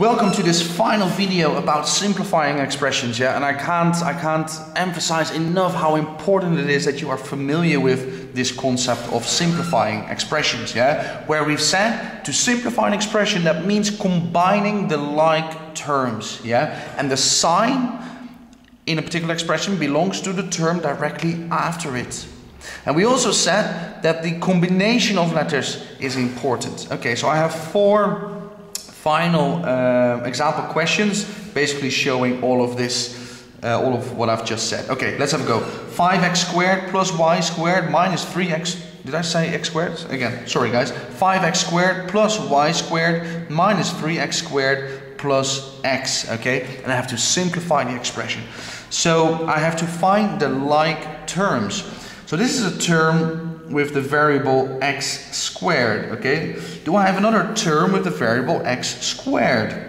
Welcome to this final video about simplifying expressions, yeah? And I can't I can't emphasize enough how important it is that you are familiar with this concept of simplifying expressions, yeah? Where we've said to simplify an expression that means combining the like terms, yeah? And the sign in a particular expression belongs to the term directly after it. And we also said that the combination of letters is important. Okay, so I have four final uh, example questions, basically showing all of this, uh, all of what I've just said. Okay, let's have a go. 5x squared plus y squared minus 3x, did I say x squared? Again, sorry guys. 5x squared plus y squared minus 3x squared plus x, okay? And I have to simplify the expression. So I have to find the like terms. So this is a term with the variable x squared, okay? Do I have another term with the variable x squared?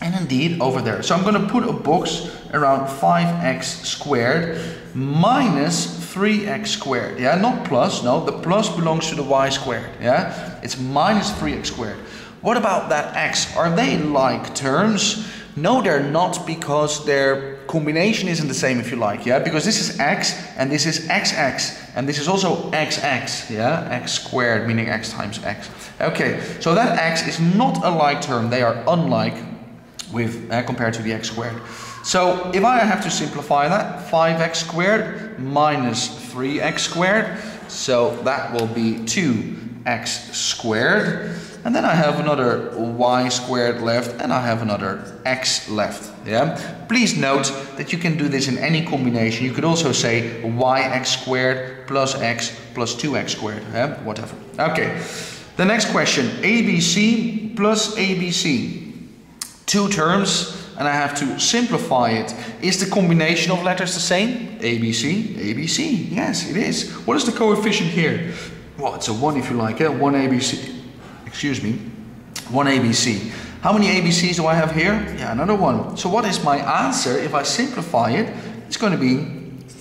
And indeed, over there. So I'm going to put a box around 5x squared minus 3x squared. Yeah, not plus. No, the plus belongs to the y squared. Yeah, it's minus 3x squared. What about that x? Are they like terms? No, they're not because their combination isn't the same if you like, yeah? Because this is x and this is xx and this is also xx, yeah? x squared meaning x times x. Okay, so that x is not a like term, they are unlike with uh, compared to the x squared. So if I have to simplify that, 5x squared minus 3x squared, so that will be 2x squared. And then I have another y squared left and I have another x left. Yeah. Please note that you can do this in any combination. You could also say yx squared plus x plus 2x squared. Yeah. Whatever. Okay. The next question. ABC plus ABC. Two terms and I have to simplify it. Is the combination of letters the same? ABC, ABC. Yes, it is. What is the coefficient here? Well, it's a 1 if you like. Yeah? 1 ABC excuse me, one ABC. How many ABCs do I have here? Yeah, another one. So what is my answer if I simplify it? It's going to be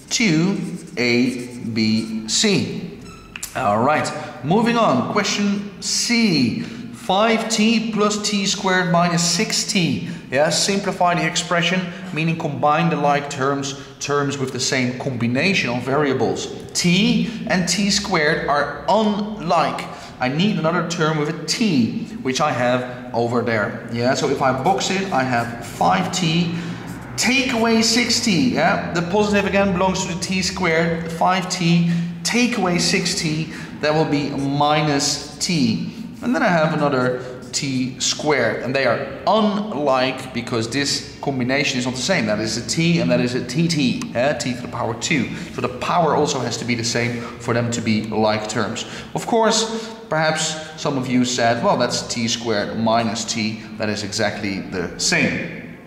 2ABC. All right, moving on. Question C. 5t plus t squared minus 6t. Yeah, simplify the expression, meaning combine the like terms, terms with the same combination of variables. t and t squared are unlike. I need another term with a t, which I have over there. Yeah, so if I box it, I have 5t, take away 6t. Yeah, the positive again belongs to the t squared, 5t, take away 6t, that will be minus t. And then I have another t squared, and they are unlike because this combination is not the same. That is a t and that is a tt, yeah? t to the power 2. So the power also has to be the same for them to be like terms. Of course, Perhaps some of you said, well, that's t squared minus t. That is exactly the same.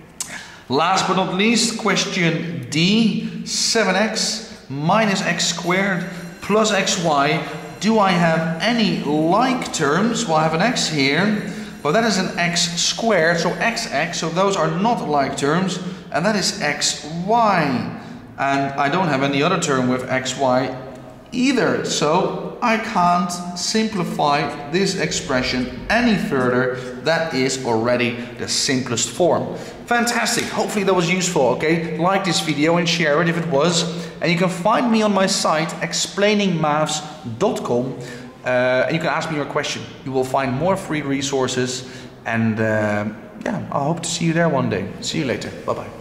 Last but not least, question D, 7x minus x squared plus xy. Do I have any like terms? Well, I have an x here, but that is an x squared, so xx, so those are not like terms, and that is xy. And I don't have any other term with xy either, so I can't simplify this expression any further. That is already the simplest form. Fantastic, hopefully that was useful, okay? Like this video and share it if it was. And you can find me on my site explainingmaths.com uh, and you can ask me your question. You will find more free resources and uh, yeah, I hope to see you there one day. See you later. Bye-bye.